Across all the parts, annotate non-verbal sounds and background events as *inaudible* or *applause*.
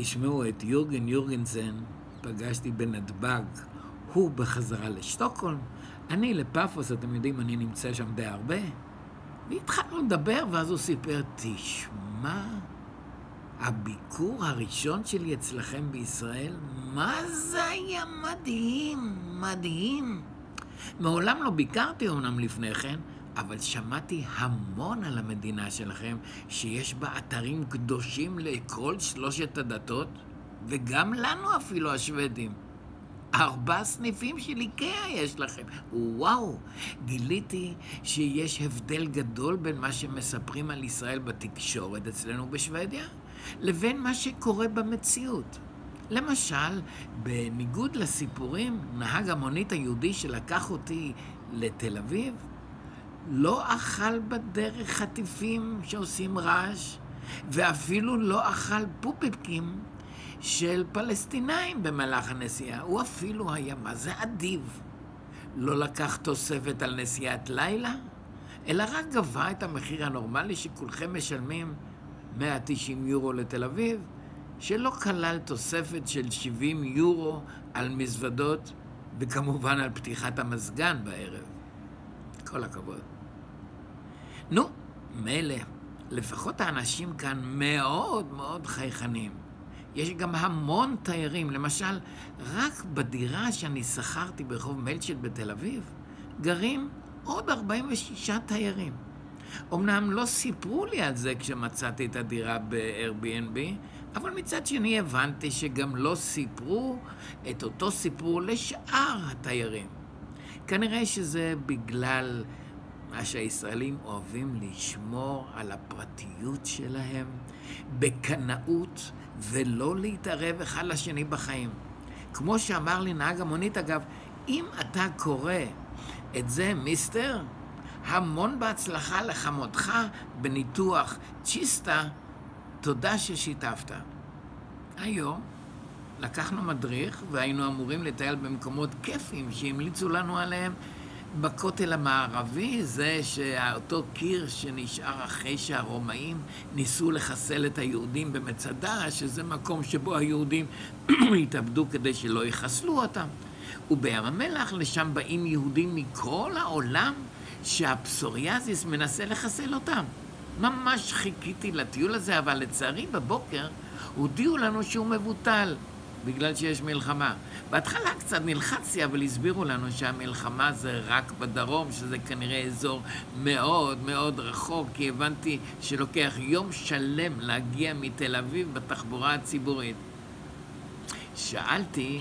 תשמעו, את יורגן יורגנסן פגשתי בנתב"ג, הוא בחזרה לשטוקהולם, אני לפאפוס, אתם יודעים, אני נמצא שם די הרבה. והתחלנו לדבר, ואז הוא סיפר, תשמע, הביקור הראשון שלי אצלכם בישראל, מה זה היה מדהים, מדהים. מעולם לא ביקרתי אומנם לפני כן, אבל שמעתי המון על המדינה שלכם, שיש בה אתרים קדושים לכל שלושת הדתות, וגם לנו אפילו השוודים. ארבעה סניפים של איקאה יש לכם. וואו, גיליתי שיש הבדל גדול בין מה שמספרים על ישראל בתקשורת אצלנו בשוודיה, לבין מה שקורה במציאות. למשל, בניגוד לסיפורים, נהג המונית היהודי שלקח אותי לתל אביב, לא אכל בדרך חטיפים שעושים רעש, ואפילו לא אכל פופיפקים של פלסטינאים במהלך הנסיעה. הוא אפילו היה, מה זה אדיב? לא לקח תוספת על נסיעת לילה, אלא רק גבה את המחיר הנורמלי שכולכם משלמים 190 יורו לתל אביב, שלא כלל תוספת של 70 יורו על מזוודות, וכמובן על פתיחת המזגן בערב. כל הכבוד. נו, מילא, לפחות האנשים כאן מאוד מאוד חייכנים. יש גם המון תיירים. למשל, רק בדירה שאני שכרתי ברחוב מלצ'ל בתל אביב, גרים עוד 46 תיירים. אמנם לא סיפרו לי על זה כשמצאתי את הדירה ב-Airbnb, אבל מצד שני הבנתי שגם לא סיפרו את אותו סיפור לשאר התיירים. כנראה שזה בגלל מה שהישראלים אוהבים לשמור על הפרטיות שלהם בקנאות ולא להתערב אחד לשני בחיים. כמו שאמר לי נהג המונית, אגב, אם אתה קורא את זה, מיסטר, המון בהצלחה לחמותך בניתוח צ'יסטה, תודה ששיתפת. היום לקחנו מדריך והיינו אמורים לטייל במקומות כיפים שהמליצו לנו עליהם בכותל המערבי, זה שאותו קיר שנשאר אחרי שהרומאים ניסו לחסל את היהודים במצדה, שזה מקום שבו היהודים *clears throat* התאבדו כדי שלא יחסלו אותם. ובים המלח לשם באים יהודים מכל העולם שהפסוריאזיס מנסה לחסל אותם. ממש חיכיתי לטיול הזה, אבל לצערי בבוקר הודיעו לנו שהוא מבוטל. בגלל שיש מלחמה. בהתחלה קצת נלחצתי, אבל הסבירו לנו שהמלחמה זה רק בדרום, שזה כנראה אזור מאוד מאוד רחוק, כי הבנתי שלוקח יום שלם להגיע מתל אביב בתחבורה הציבורית. שאלתי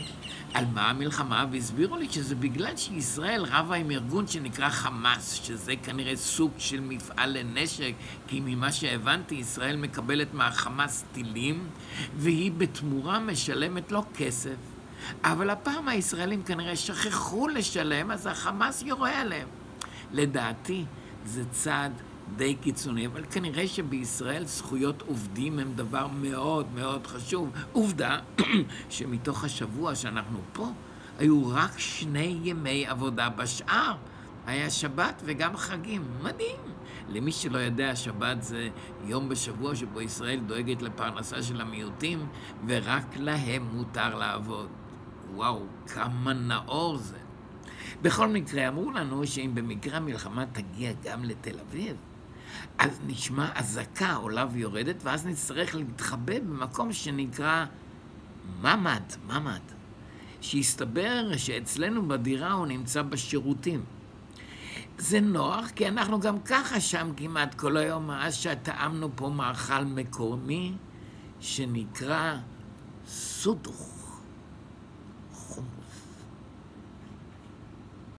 על מה המלחמה, והסבירו לי שזה בגלל שישראל רבה עם ארגון שנקרא חמאס, שזה כנראה סוג של מפעל לנשק, כי ממה שהבנתי, ישראל מקבלת מהחמאס טילים, והיא בתמורה משלמת לו כסף. אבל הפעם הישראלים כנראה שכחו לשלם, אז החמאס יורה עליהם. לדעתי, זה צעד די קיצוני, אבל כנראה שבישראל זכויות עובדים הם דבר מאוד מאוד חשוב. עובדה *clears throat* שמתוך השבוע שאנחנו פה, היו רק שני ימי עבודה בשאר. היה שבת וגם חגים. מדהים. למי שלא יודע, שבת זה יום בשבוע שבו ישראל דואגת לפרנסה של המיעוטים, ורק להם מותר לעבוד. וואו, כמה נאור זה. בכל מקרה, אמרו לנו שאם במקרה המלחמה תגיע גם לתל אביב, אז נשמע אזעקה עולה ויורדת, ואז נצטרך להתחבא במקום שנקרא ממ"ד, ממ"ד, שהסתבר שאצלנו בדירה הוא נמצא בשירותים. זה נוח, כי אנחנו גם ככה שם כמעט כל היום, מאז שטעמנו פה מאכל מקומי שנקרא סודוך.